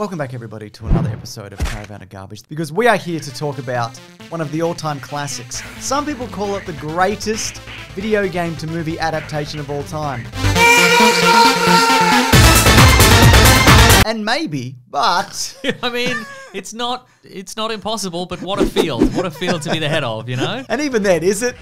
Welcome back, everybody, to another episode of Caravan of Garbage because we are here to talk about one of the all time classics. Some people call it the greatest video game to movie adaptation of all time. And maybe, but I mean, it's not it's not impossible, but what a field. What a field to be the head of, you know? and even then, is it?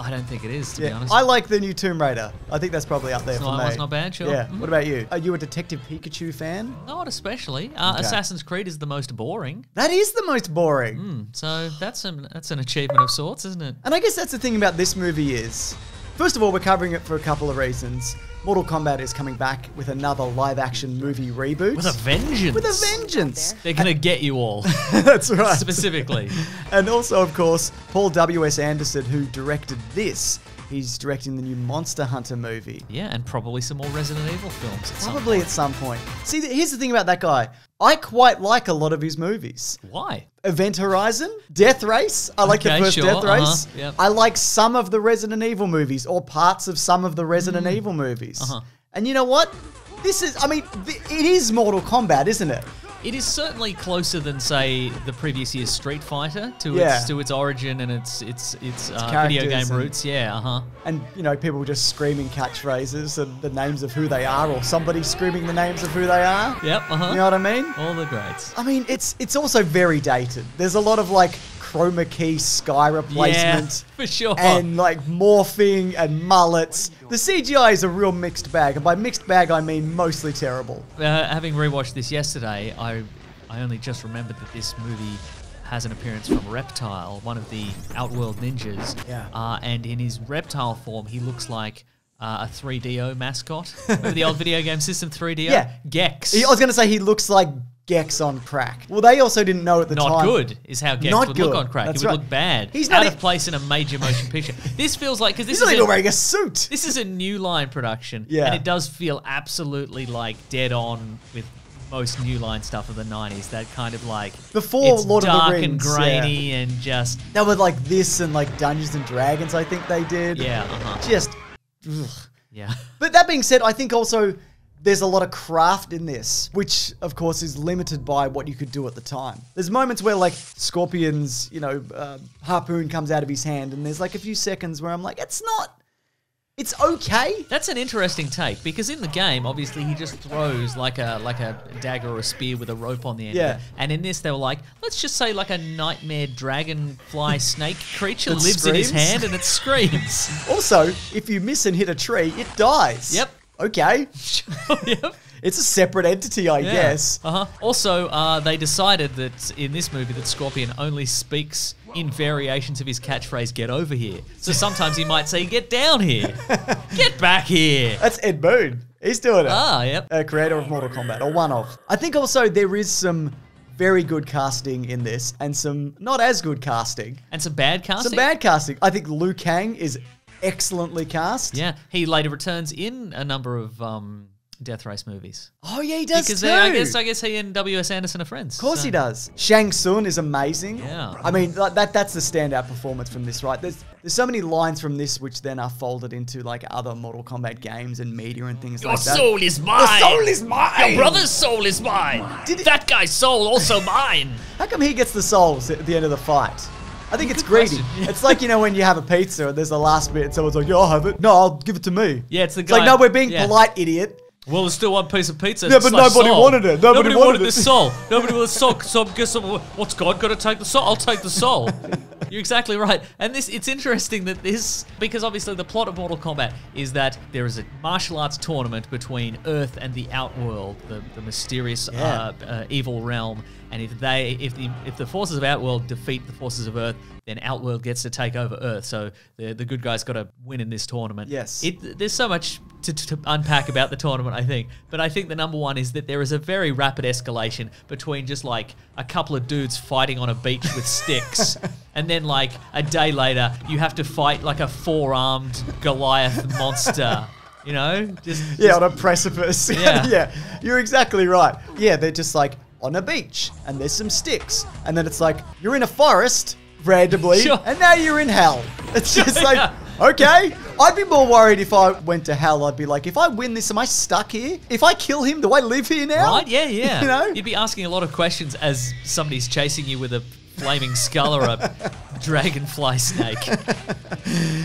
I don't think it is, to be honest. I like the new Tomb Raider. I think that's probably up there It's for not- me. it's not bad, sure. Yeah. Mhm. What about you? Are you a Detective Pikachu fan? not especially. Uh, Okay. Assassin's Creed is the most boring. That is the most boring. Hmm, so that's an that's an achievement of sorts, isn't it? And I guess that's the thing about this movie is, first of all, we're covering it for a couple of reasons. Mortal Kombat is coming back with another live-action movie reboot. With a vengeance. With a vengeance. They're gonna get you all That's right. specifically. And also, of course, Paul W.S. Anderson, who directed this, he's directing the new Monster Hunter movie. Yeah, and probably some more Resident Evil films. At some Probably point. at some point. See, here's the thing about that guy. I quite like a lot of his movies. Why? Event Horizon, Death Race. I like the first sure, Death uh-huh, Race. yep. I like some of the Resident Evil movies or parts of some of the Resident Evil movies. Mm. Uh-huh. And you know what? This is, I mean, th- it is Mortal Kombat, isn't it? It is certainly closer than, say, the previous year's Street Fighter to Yeah. its to its origin and its its its, uh, video game roots. Yeah, uh huh. And, you know, people just screaming catchphrases and the names of who they are, or somebody screaming the names of who they are. Yep, uh huh. You know what I mean? All the greats. I mean, it's it's also very dated. There's a lot of like chroma key sky replacement. Yeah, for sure. and like morphing and mullets. The CGI is a real mixed bag, and by mixed bag I mean mostly terrible. Uh, having rewatched this yesterday, I I only just remembered that this movie has an appearance from Reptile, one of the Outworld ninjas. Yeah. Uh, and in his reptile form, he looks like uh, a 3DO mascot. Remember the old video game system 3DO? Yeah. Gex. I was going to say he looks like Gex on crack. Well, they also didn't know at the not time. Not good is how Gex Not would good. look on crack. That's it would right. look bad. He's out not of e- place in a major motion picture. This feels like because this He's not is even a- wearing a suit. This is a new line production, Yeah. and it does feel absolutely like dead on with most new line stuff of the '90s. That kind of like Before it's Lord of the dark Rings, and grainy and just That was like this and like Dungeons and Dragons. I think they did. yeah, uh-huh. Just. Ugh. yeah. But that being said, I think also there's a lot of craft in this, which of course is limited by what you could do at the time. There's moments where like Scorpion's, you know, uh, harpoon comes out of his hand, and there's like a few seconds where I'm like, it's not. It's okay. That's an interesting take because in the game, obviously, he just throws like a like a dagger or a spear with a rope on the end. Yeah. And in this, they were like, let's just say like a nightmare dragonfly snake creature That lives in his screams? hand and it screams. Also, if you miss and hit a tree, it dies. Yep. Okay. yep. It's a separate entity, I guess. Uh huh. Also, uh, they decided that in this movie that Scorpion only speaks in variations of his catchphrase "Get over here." So sometimes he might say "Get down here," "Get back here." That's Ed Boon. He's doing it. Ah, yep. uh, creator of Mortal Kombat, or one of. I think also there is some very good casting in this, and some not as good casting. And some bad casting. Some bad casting. I think Liu Kang is excellently cast. Yeah, he later returns in a number of um, Death Race movies Oh yeah, he does because too. they, I guess I guess he and W.S. Anderson are friends. of course he does. Shang Tsung is amazing. Yeah. I mean that, that that's the standout performance from this, right? There's there's so many lines from this which then are folded into like other Mortal Kombat games and media and things Your like that. soul is mine. soul is mine! Your brother's soul is mine. Did it- that guy's soul also mine? How come he gets the souls at the end of the fight? I think it's Good greedy. question. It's like, you know, when you have a pizza and there's the last bit and someone's like, yeah, I'll have it. No, I'll give it to me. Yeah, it's the It's like, no, we're being yeah. polite, idiot. Well, there's still one piece of pizza. Yeah, but nobody wanted it. Nobody wanted the it. soul. Nobody wanted the soul. So I guess what's God got to take the soul? I'll take the soul. You're exactly right. And this, it's interesting that this, because obviously the plot of Mortal Kombat is that there is a martial arts tournament between Earth and the Outworld, the, the mysterious Yeah. uh, uh, evil realm. And if they, if the if the forces of Outworld defeat the forces of Earth, then Outworld gets to take over Earth. So the the good guys got to win in this tournament. Yes. It, there's so much to, to unpack about the tournament, I think. But I think the number one is that there is a very rapid escalation between just like a couple of dudes fighting on a beach with sticks, and then like a day later, you have to fight like a four armed Goliath monster. You know, just Yeah, on a precipice. Yeah. yeah, you're exactly right. Yeah, they're just like on a beach and there's some sticks. And then it's like, you're in a forest randomly Sure. and now you're in hell. It's just like, Okay. I'd be more worried if I went to hell. I'd be like, if I win this, am I stuck here? If I kill him, do I live here now? Right? Yeah, yeah. You know? You'd be asking a lot of questions as somebody's chasing you with a flaming skull or a dragonfly snake.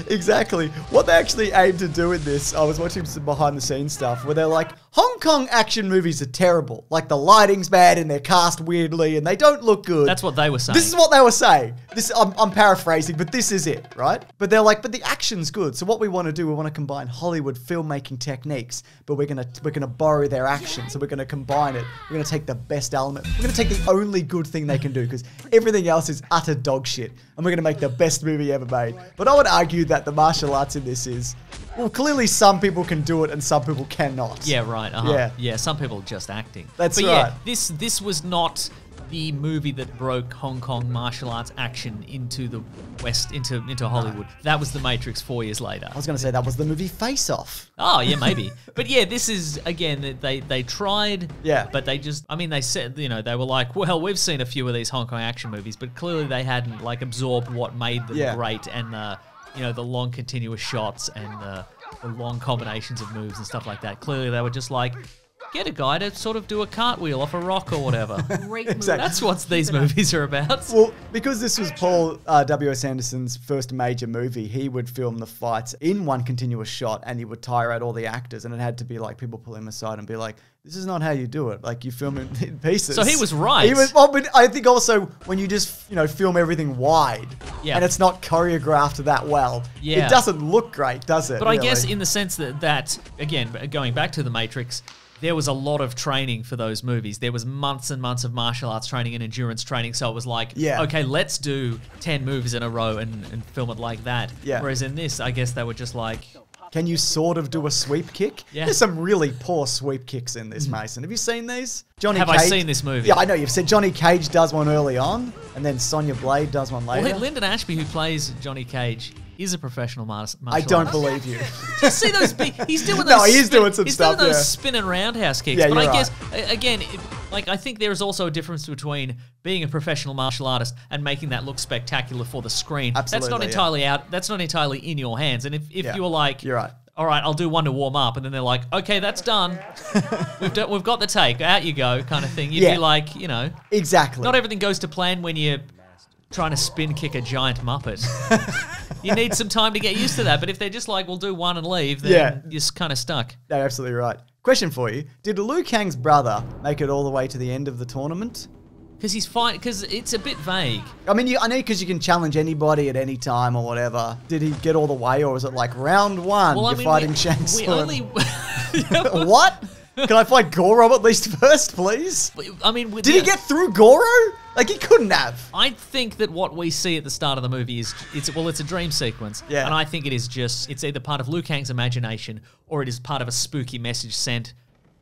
exactly. What they actually aim to do in this, I was watching some behind the scenes stuff where they're like, Hong Kong action movies are terrible. Like the lighting's bad and they're cast weirdly and they don't look good. That's what they were saying. This is what they were saying. This I'm, I'm paraphrasing, but this is it, right? But they're like, but the action's good. So what we want to do, we want to combine Hollywood filmmaking techniques, but we're gonna we're gonna borrow their action. So we're gonna combine it. We're gonna take the best element. We're gonna take the only good thing they can do because everything else is utter dog shit, and we're gonna make the best movie ever made. But I would argue that the martial arts in this is. Well, clearly some people can do it and some people cannot. Yeah, right. Uh-huh. Yeah. Yeah. Some people are just acting. That's but right. yeah, this this was not the movie that broke Hong Kong martial arts action into the West into into Hollywood. That was The Matrix four years later. I was gonna say that was the movie Face Off. Oh yeah, maybe. but yeah, this is again they they tried. Yeah. But they just I mean they said you know they were like well we've seen a few of these Hong Kong action movies, but clearly they hadn't like absorbed what made them Yeah. great and the you know the long continuous shots and the, the long combinations of moves and stuff like that. Clearly they were just like. Get a guy to sort of do a cartwheel off a rock or whatever. Great movie. Exactly. That's what these movies are about. Well, because this was Paul uh, W.S. Anderson's first major movie, he would film the fights in one continuous shot and he would tire out all the actors. And it had to be like people pull him aside and be like, this is not how you do it. Like you film it in pieces. So he was right. He was, well, but I think also when you just, you know, film everything wide Yeah. and it's not choreographed that well, Yeah. it doesn't look great, does it? But I guess in the sense that that again, going back to the Matrix, there was a lot of training for those movies. There was months and months of martial arts training and endurance training. So it was like, Yeah. okay, let's do ten movies in a row and, and film it like that. Yeah. Whereas in this, I guess they were just like, Can you sort of do a sweep kick? Yeah. There's some really poor sweep kicks in this, mm-hmm. Mason. Have you seen these? Johnny Have I seen this movie? Yeah, I know. You've said Johnny Cage does one early on, and then Sonya Blade does one later. well, Linden Ashby, who plays Johnny Cage, is a professional mar- martial I don't artist. believe you. you see those big? He's doing those. No, he is spin- doing some he's stuff, doing those yeah. spinning roundhouse kicks. Yeah, but I you're guess again, like I think there is also a difference between being a professional martial artist and making that look spectacular for the screen. Absolutely, that's not yeah. entirely out. That's not entirely in your hands. And if if Yeah, you're like, you're right. All right, I'll do one to warm up, and then they're like, "Okay, that's done. we've done, we've got the take. Out you go," kind of thing. You'd Yeah. be like, you know, exactly. not everything goes to plan when you're trying to spin kick a giant muppet. you need some time to get used to that. But if they're just like, we'll do one and leave, then Yeah. you're kind of stuck. no, absolutely right. Question for you: Did Liu Kang's brother make it all the way to the end of the tournament? Because he's fine. Because it's a bit vague. I mean, you, I know because you can challenge anybody at any time or whatever. Did he get all the way, or was it like round one? Well, I you're mean, fighting we, Shang we only. what? Can I fight Goro at least first, please? I mean, with Did the- he get through Goro? Like he couldn't have. I think that what we see at the start of the movie is it's well, it's a dream sequence, Yeah. and I think it is just it's either part of Liu Kang's imagination or it is part of a spooky message sent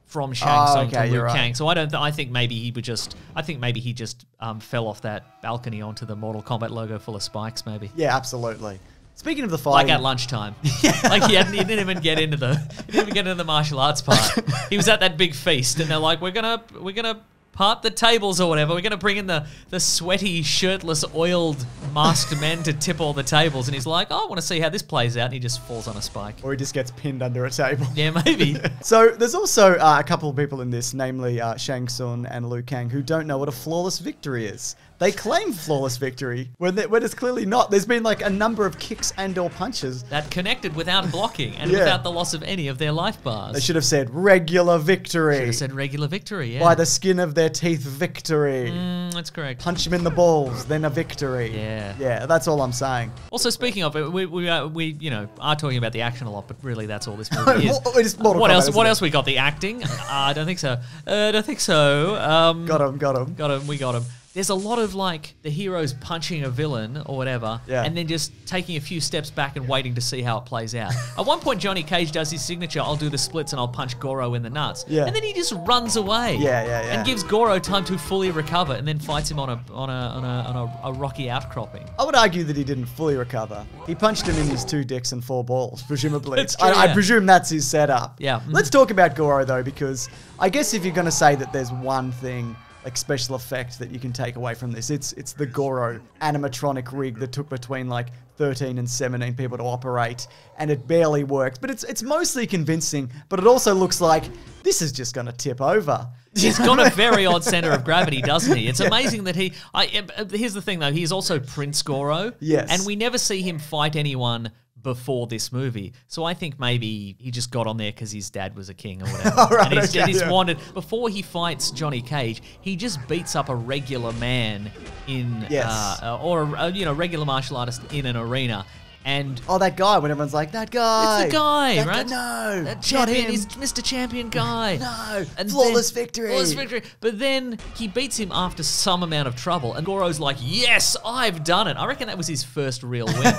from Shang Oh, Tsung okay, to Liu right. Kang. So I don't. Th- I think maybe he would just. I think maybe he just um, fell off that balcony onto the Mortal Kombat logo full of spikes. Maybe Yeah, absolutely. Speaking of the fight like at lunchtime. like he, hadn't, he didn't even get into the. He didn't even get into the martial arts part. he was at that big feast, and they're like, "We're gonna, we're gonna." Part the tables or whatever. We're gonna bring in the the sweaty, shirtless, oiled, masked men to tip all the tables, and he's like, "Oh, I want to see how this plays out," and he just falls on a spike. or he just gets pinned under a table. Yeah, maybe. So there's also uh, a couple of people in this, namely uh, Shang Tsung and Liu Kang, who don't know what a flawless victory is. They claim flawless victory when, they, when it's clearly not. There's been like a number of kicks and or punches. that connected without blocking and Yeah. without the loss of any of their life bars. They should have said regular victory. Should have said regular victory. Yeah, By the skin of their teeth, victory. Mm, that's correct. Punch him in the balls, then a victory. Yeah. Yeah, that's all I'm saying. Also, speaking of it, we we, uh, we you know are talking about the action a lot, but really that's all this movie is. Well, it is Mortal what else? What it? else we got? The acting? uh, I don't think so. Uh, I don't think so. Um, Got him, got him. Got him. We got him. There's a lot of like the heroes punching a villain or whatever, Yeah. and then just taking a few steps back and waiting to see how it plays out. At one point, Johnny Cage does his signature: "I'll do the splits and I'll punch Goro in the nuts," Yeah. and then he just runs away. Yeah, yeah, yeah. And gives Goro time to fully recover, and then fights him on a on a on a, on a, a rocky outcropping. I would argue that he didn't fully recover. He punched him in his two dicks and four balls, presumably. True, I, I presume that's his setup. Yeah. Mhm. Let's talk about Goro though, because I guess if you're going to say that there's one thing like special effect that you can take away from this. It's it's the Goro animatronic rig that took between like 13 and 17 people to operate, and it barely works. But it's it's mostly convincing. But it also looks like this is just going to tip over. He's got a very odd center of gravity, doesn't he? It's amazing that he. I, uh, here's the thing, though. He's also Prince Goro. Yes. And we never see him fight anyone before this movie. So I think maybe he just got on there because his dad was a king or whatever. Right, and he's, okay, and he's yeah. wanted. Before he fights Johnny Cage, he just beats up a regular man in. Yes. Uh, uh, or, a, you know, regular martial artist in an arena. And. Oh, that guy! When everyone's like, "That guy," It's the guy, That right? no, That champion, he's Mr. Champion guy. No, And flawless then- victory. Flawless victory. But then he beats him after some amount of trouble, and Goro's like, "Yes, I've done it." I reckon that was his first real win.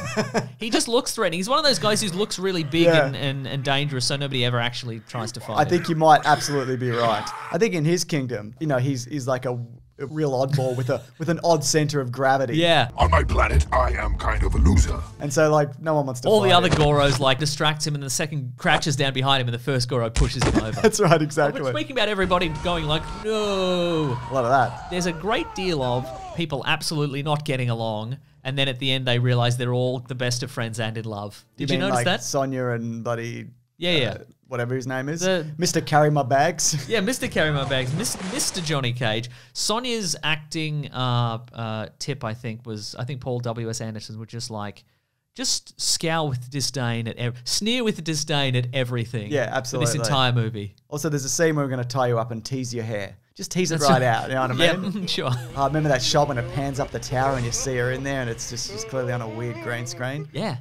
he just looks threatening. He's one of those guys who looks really big Yeah. and, and, and dangerous, so nobody ever actually tries to fight I him. think you might absolutely be right. I think in his kingdom, you know, he's he's like a, a real oddball with a with an odd center of gravity. Yeah. On my planet, I am kind of a loser. And so like no one wants to. All the other him. Goros like distracts him, and the second crouches down behind him, and the first Goro pushes him over. That's right, But exactly. speaking about everybody going like, no, a lot of that. there's a great deal of people absolutely not getting along, and then at the end they realize they're all the best of friends and in love. Did you, mean, notice like that? Sonya and Buddy. Yeah, yeah. uh, whatever his name is, The- Mr. Carry My Bags. Yeah, Mr. Carry My Bags, Mr. Johnny Cage. Sonya's acting uh, uh, tip, I think, was I think Paul W. S. Anderson was just like, just scowl with disdain at ev- sneer with disdain at everything. Yeah, absolutely. this entire movie. also, there's a scene where we're going to tie you up and tease your hair. Just tease it That's right out. You know what I mean? Yeah, sure. I remember that shot when it pans up the tower and you see her in there, and it's just she's clearly on a weird green screen. Yeah.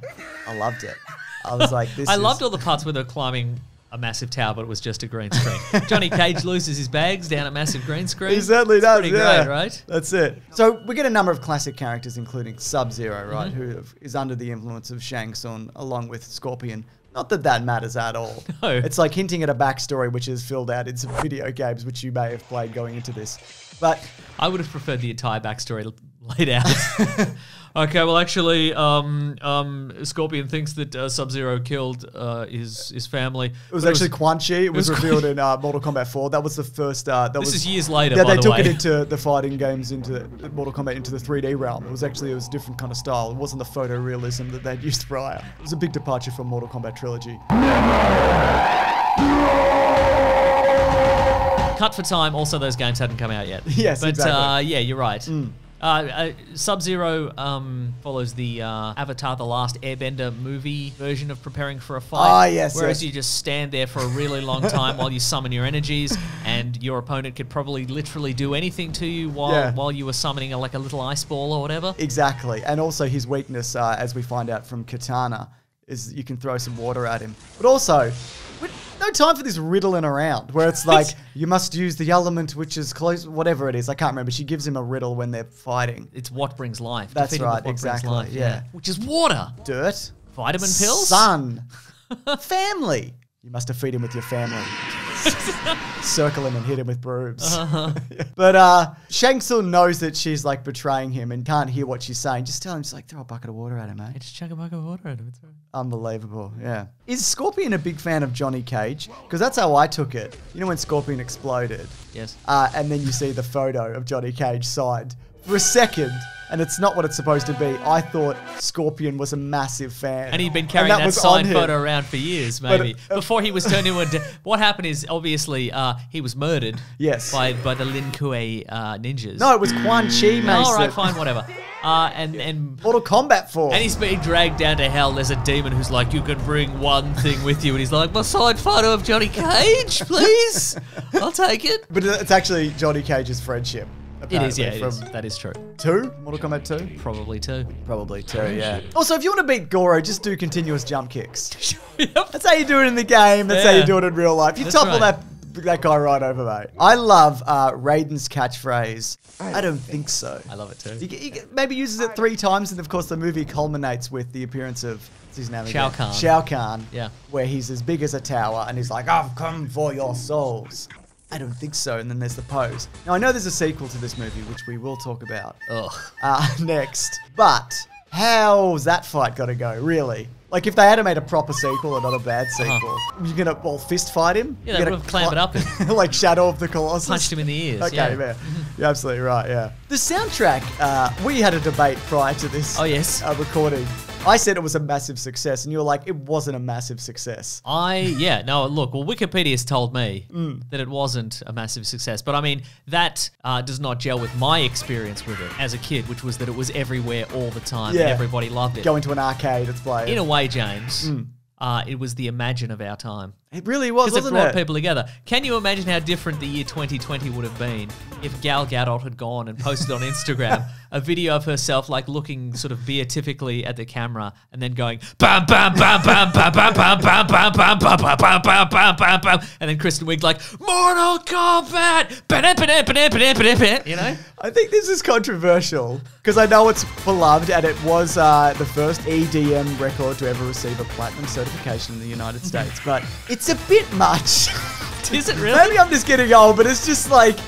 I loved it. I was like, this. I is- loved all the parts where they're climbing a massive tower, but it was just a green screen. Johnny Cage loses his bags down a massive green screen. He certainly It's does. Pretty yeah. great, right? That's it. So we get a number of classic characters, including Sub Zero, right, Mm-hmm. who have- is under the influence of Shang Tsung, along with Scorpion. Not that that matters at all. No. It's like hinting at a backstory which is filled out in some video games, which you may have played going into this. But I would have preferred the entire backstory l- laid out. okay, well, actually, um, um, Scorpion thinks that uh, Sub Zero killed uh, his his family. it was actually Quan Chi. It was, was revealed in uh, Mortal Kombat 4. That was the first. Uh, that This was is years later, Yeah, they the took way. it into the fighting games, into Mortal Kombat, into the 3D realm. It was actually it was a different kind of style. It wasn't the photorealism that they'd used prior. It was a big departure from Mortal Kombat trilogy. Cut for time. Also, those games hadn't come out yet. Yes, but exactly. Mm. uh, yeah, you're right. Uh, uh, Sub Zero um, follows the uh, Avatar: The Last Airbender movie version of preparing for a fight. Ah, yes, Whereas yes. you just stand there for a really long time while you summon your energies, and your opponent could probably literally do anything to you while Yeah. while you were summoning a, like a little ice ball or whatever. Exactly. And also his weakness, uh, as we find out from Katana, is you can throw some water at him. But also, we- no time for this riddling around where it's like, you must use the element which is close, whatever it is. I can't remember. She gives him a riddle when they're fighting. It's what brings life. That's Defeat him with right, what brings exactly, life, yeah. Which is water. Dirt. Vitamin pills? Sun. family. You must defeat him with your family. Circle him and hit him with brooms. Uh-huh. but uh, Shang Tsung knows that she's like betraying him and can't hear what she's saying. Just tell him, just like, throw a bucket of water at him, mate. Just chuck a bucket of water at him. It's. Unbelievable, yeah. Is Scorpion a big fan of Johnny Cage? Because that's how I took it. You know when Scorpion exploded, Yes. uh, and then you see the photo of Johnny Cage signed for a second, and it's not what it's supposed to be. I thought Scorpion was a massive fan, And he'd been carrying that, on signed photo around for years, But, maybe. uh, Before he was turned into a. What happened is, obviously, uh, he was murdered. Yes. By, by the Lin Kuei uh, ninjas. No, it was Quan Chi, Mason. All right, fine, whatever. Uh, and and Mortal Kombat 4. and he's being dragged down to hell. There's a demon who's like, "You can bring one thing with you," and he's like, "My signed photo of Johnny Cage, please. I'll take it." but it's actually Johnny Cage's friendship. It is, yeah, apparently, it is. that is true. Two? Mortal Kombat 2? Probably two. Probably two, yeah. Also, if you want to beat Goro, just do continuous jump kicks. yep. That's how you do it in the game. That's how you do it in real life. You That's topple right. that that guy right over, mate. I love uh, Raiden's catchphrase. I don't think so. I love it too. He, he maybe uses it three times, and of course, the movie culminates with the appearance of what's his name Shao again? Kahn. Shao Kahn. Yeah. Where he's as big as a tower, and he's like, "I've come for your souls." I don't think so. And then there's the pose. Now I know there's a sequel to this movie, which we will talk about Ugh. uh, next. But how's that fight got to go? Really? Like if they had made a proper sequel and not a bad sequel, you're gonna well fist fight him? Uh-huh. Yeah, they You're would have clambered up like Shadow of the Colossus. Punched him in the ears. Okay, yeah. man. You're absolutely right. Yeah. The soundtrack. Uh, we had a debate prior to this. Oh, yes. Uh, recording. I said it was a massive success, and you were like, it wasn't a massive success. I yeah no look well Wikipedia's told me Mm. that it wasn't a massive success but I mean that uh, does not gel with my experience with it as a kid which was that it was everywhere all the time Yeah. and everybody loved it Go into an arcade, it's playing. in a way James Mm. uh, it was the imagine of our time it really was, because it wasn't brought it? people together can you imagine how different the year 2020 would have been if Gal Gadot had gone and posted on Instagram a video of herself like looking sort of beatifically at the camera and then going bam bam bam bam bam bam bam bam bam bam bam bam bam bam bam bam bam and then Kristen Wiig like Mortal Kombat ba-da, ba-da, ba-da, ba-da, ba-da, ba-da," you know I think this is controversial because I know it's beloved and it was uh, the first EDM record to ever receive a platinum certification in the United States, but it's a bit much. is it really Maybe I'm just getting old, but it's just like.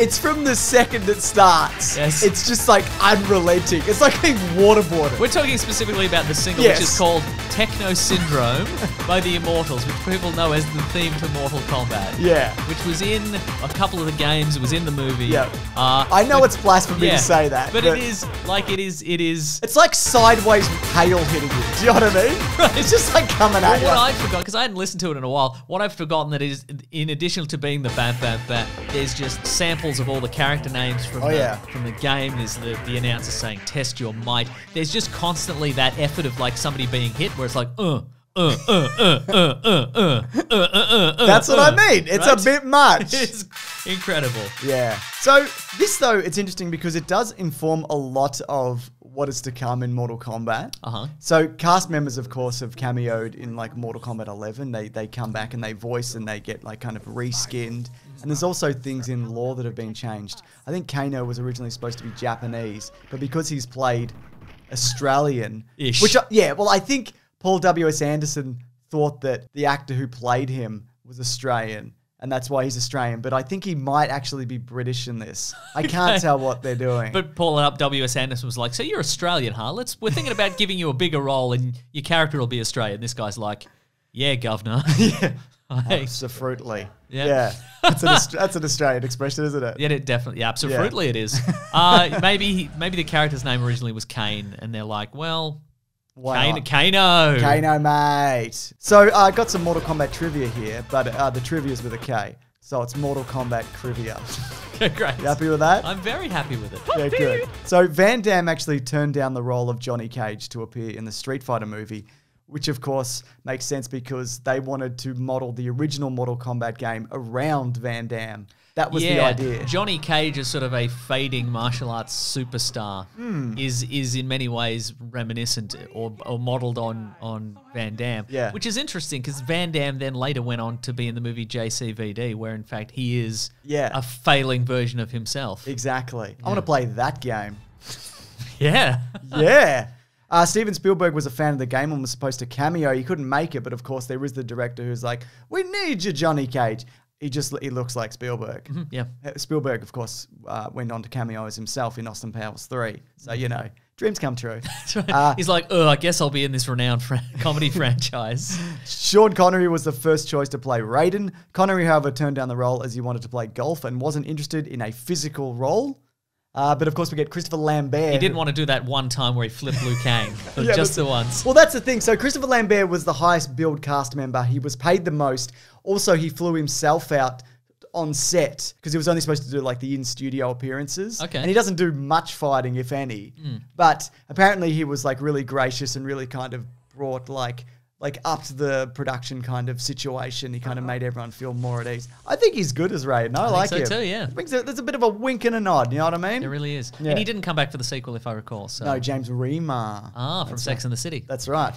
It's from the second it starts. Yes. It's just like unrelenting. It's like being waterboarded. We're talking specifically about the single, Yes. which is called Techno Syndrome by the Immortals, which people know as the theme to Mortal Kombat. Yeah. Which was in a couple of the games, it was in the movie. Yeah. Uh, I know but- it's blasphemy yeah, to say that. But, it is, like, it is, it is. It's like sideways hail hitting you. Do you know what I mean? It's just like coming Well, at what you. I forgot, because I hadn't listened to it in a while, what I've forgotten that is, in addition to being the bam bam bam, there's just samples of all the character names from, oh, the, yeah. from the game. There's the, the announcer saying, test your might. There's just constantly that effort of like somebody being hit where it's like, uh, that's what I mean. It's right? a bit much. it's incredible. Yeah. So this though, it's interesting because it does inform a lot of what is to come in Mortal Kombat. Uh-huh. So cast members, of course, have cameoed in like Mortal Kombat 11. They they come back and they voice and they get like kind of reskinned. And there's also things in lore that have been changed. I think Kano was originally supposed to be Japanese, but because he's played Australian, Ish. which I, yeah, well, I think Paul W S Anderson thought that the actor who played him was Australian. And that's why he's Australian, but I think he might actually be British in this. I can't Okay. tell what they're doing. But Paul up W.S. Anderson was like, "So you're Australian, huh? Let's we're thinking about giving you a bigger role, and your character will be Australian." This guy's like, "Yeah, governor." yeah, Hey. absolutely. Yeah. Yeah, that's, an, that's an Australian expression, isn't it? Yeah, it definitely, yeah, absolutely, it is. Uh, maybe maybe the character's name originally was Kane, and they're like, well, Why Kane, not? Kano. Kano, mate. So uh, I got some Mortal Kombat trivia here, but uh, the trivia's with a K. So it's Mortal Kombat trivia. Great. You happy with that? I'm very happy with it. Yeah, good. So Van Damme actually turned down the role of Johnny Cage to appear in the Street Fighter movie, which of course makes sense because they wanted to model the original Mortal Kombat game around Van Damme. That was the idea. Johnny Cage is sort of a fading martial arts superstar. Hmm. Is is in many ways reminiscent or, or modeled on on Van Damme. Yeah. Which is interesting because Van Damme then later went on to be in the movie JCVD, where in fact he is Yeah. a failing version of himself. exactly. I want to play that game. yeah. yeah. Uh, Steven Spielberg was a fan of the game and was supposed to cameo. He couldn't make it, but of course there is the director who's like, "We need you, Johnny Cage." He just he looks like Spielberg. yeah. Uh, Spielberg, of course, uh, went on to cameo as himself in Austin Powers Three. So you know, dreams come true. Uh, He's like, oh, I guess I'll be in this renowned comedy franchise. Sean Connery was the first choice to play Raiden. Connery, however, turned down the role as he wanted to play golf and wasn't interested in a physical role. Uh, but of course, we get Christopher Lambert. He didn't want to do that one time where he flipped Liu Kang, but Yeah, just the once. Well, that's the thing. So Christopher Lambert was the highest billed cast member. He was paid the most. Also, he flew himself out on set because he was only supposed to do like the in studio appearances. Okay. And he doesn't do much fighting, if any. But apparently, he was like really gracious and really kind of brought like like up to the production kind of situation. He kind of made everyone feel more at ease. I think he's good as Raiden. I, like so him. too, yeah. There's a bit of a wink and a nod. You know what I mean? It really is. Yeah. And he didn't come back for the sequel, if I recall. So. no, James Remar. Ah, from Sex and the City. That's right.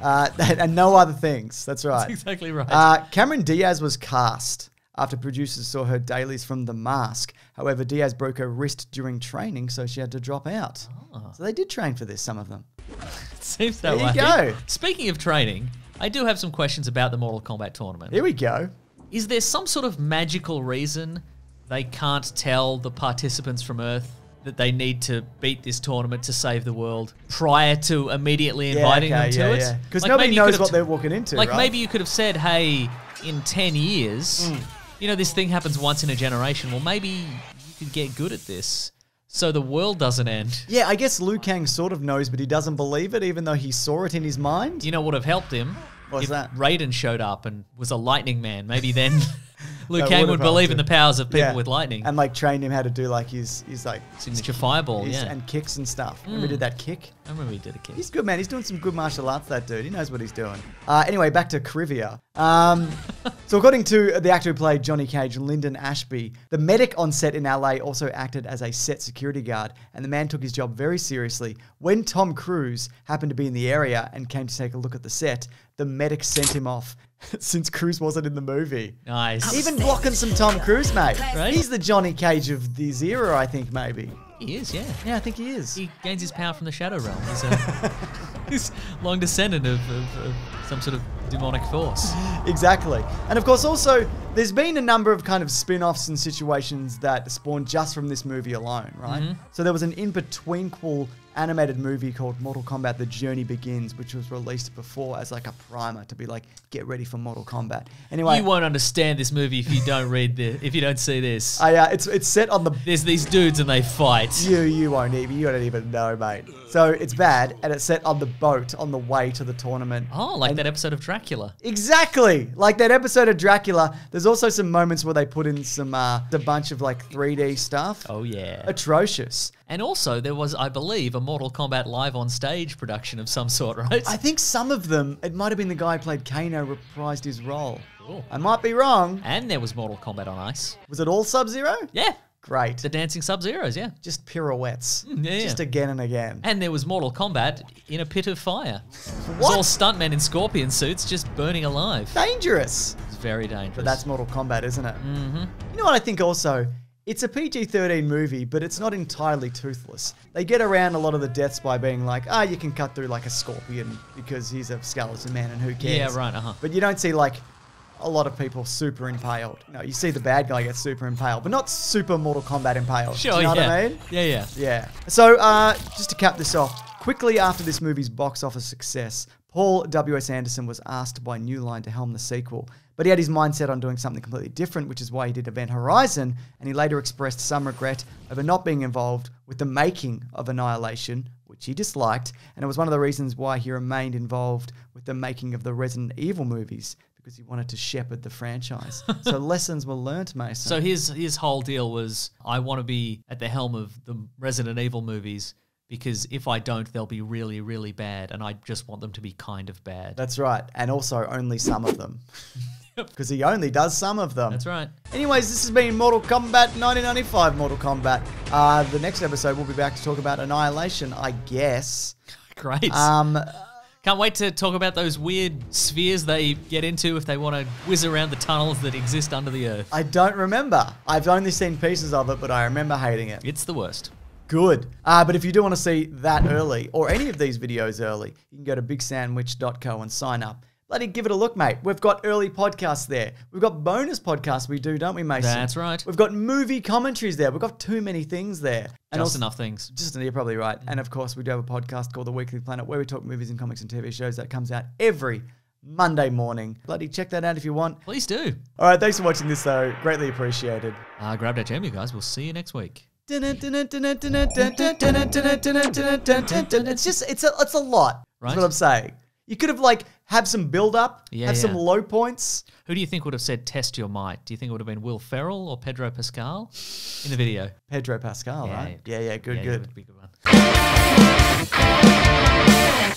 Uh, and no other things. That's right. That's exactly right. Uh, Cameron Diaz was cast after producers saw her dailies from The Mask. However, Diaz broke her wrist during training, so she had to drop out. So they did train for this, some of them. Seems that there way. you go. Speaking of training, I do have some questions about the Mortal Kombat tournament. Here we go. Is there some sort of magical reason they can't tell the participants from Earth that they need to beat this tournament to save the world prior to immediately inviting them to it? Because Like, nobody knows what they're walking into. Like right? maybe you could have said, "Hey, in ten years, Mm. you know this thing happens once in a generation. Well, maybe you could get good at this so the world doesn't end. Yeah, I guess Liu Kang sort of knows, but he doesn't believe it, even though he saw it in his mind. You know what would have helped him? What's if that? Raiden showed up and was a lightning man. Maybe then Liu That Kang would would believe in the powers of people Yeah. with lightning. and like trained him how to do like his his like Signature fireball, his, yeah. Hmm. and kicks and stuff. Remember he did that kick? I remember he did a kick. He's good, man. He's doing some good martial arts. That dude. He knows what he's doing. Uh, anyway, back to Krivia. Um, so, according to the actor who played Johnny Cage, Linden Ashby, the medic on set in LA also acted as a set security guard, and the man took his job very seriously. When Tom Cruise happened to be in the area and came to take a look at the set, the medic sent him off. Since Cruise wasn't in the movie. Nice. Even blocking some Tom Cruise, mate. Right. He's the Johnny Cage of this era, I think, maybe. he is, yeah. Yeah, I think he is. He gains his power from the Shadow Realm. He's a he's long descendant of, of, of some sort of demonic force. Exactly. And of course, also, there's been a number of kind of spin offs and situations that spawned just from this movie alone, right? Mm-hmm. So there was an in betweenquel animated movie called Mortal Kombat The Journey Begins, which was released before as like a primer to be like, get ready for Mortal Kombat. Anyway, You won't understand this movie if you don't read the if you don't see this. I, uh, it's, it's set on the. There's these dudes and they fight. You, you won't even, you don't even know, mate. So it's bad, and it's set on the boat on the way to the tournament. Oh, like And- that episode of Dracula. Exactly, like that episode of Dracula. There's also some moments where they put in some uh, a bunch of like 3D stuff. Oh yeah. Atrocious. And also there was, I believe, a Mortal Kombat live on stage production of some sort, right? I think some of them, it might have been the guy who played Kano reprised his role. Cool. I might be wrong. and there was Mortal Kombat on Ice. Was it all Sub Zero? Yeah. Great. The dancing Sub Zeros, yeah. Just pirouettes. yeah, Just yeah. again and again. And there was Mortal Kombat in a pit of fire. what? It was all stuntmen in scorpion suits just burning alive. Dangerous. It's very dangerous. But that's Mortal Kombat, isn't it? Mm-hmm. You know what I think also? It's a PG 13 movie, but it's not entirely toothless. They get around a lot of the deaths by being like, ah, you can cut through like a scorpion because he's a skeleton man and who cares? Yeah, right, uh-huh. But you don't see like a lot of people super impaled. No, you see the bad guy get super impaled, but not super Mortal Kombat impaled. Sure, you know yeah. what I mean? Yeah, yeah. Yeah. So, uh, just to cap this off, quickly after this movie's box office success, Paul W.S. Anderson was asked by New Line to helm the sequel. But he had his mind set on doing something completely different, which is why he did Event Horizon, and he later expressed some regret over not being involved with the making of Annihilation, which he disliked, and it was one of the reasons why he remained involved with the making of the Resident Evil movies, because he wanted to shepherd the franchise. so lessons were learnt, Mason. So his his whole deal was I want to be at the helm of the Resident Evil movies because if I don't, they'll be really, really bad, and I just want them to be kind of bad. That's right. And also only some of them. Because he only does some of them. That's right. Anyways, this has been Mortal Kombat 1995 Mortal Kombat. Uh, the next episode we'll be back to talk about Annihilation, I guess. Great. Um, Can't wait to talk about those weird spheres they get into if they want to whiz around the tunnels that exist under the earth. I don't remember. I've only seen pieces of it, but I remember hating it. It's the worst. Good. Uh, but if you do want to see that early, or any of these videos early, you can go to bigsandwich.co and sign up. Bloody give it a look, mate. We've got early podcasts there. We've got bonus podcasts we do, don't we, Mason? That's right. We've got movie commentaries there. We've got too many things there. And Just also- enough things. Just you're probably right. And of course, we do have a podcast called The Weekly Planet where we talk movies and comics and TV shows that comes out every Monday morning. Bloody check that out if you want. Please do. All right, thanks for watching this though. Greatly appreciated. Uh, grab that gem, you guys. We'll see you next week. It's just it's a it's a lot. Right. That's what I'm saying. You could have like have some build up, Yeah, have some low points. Who do you think would have said test your might? Do you think it would have been Will Ferrell or Pedro Pascal in the video? Pedro Pascal, Yeah, right? Yeah, yeah, good, yeah, good. That would be a good one.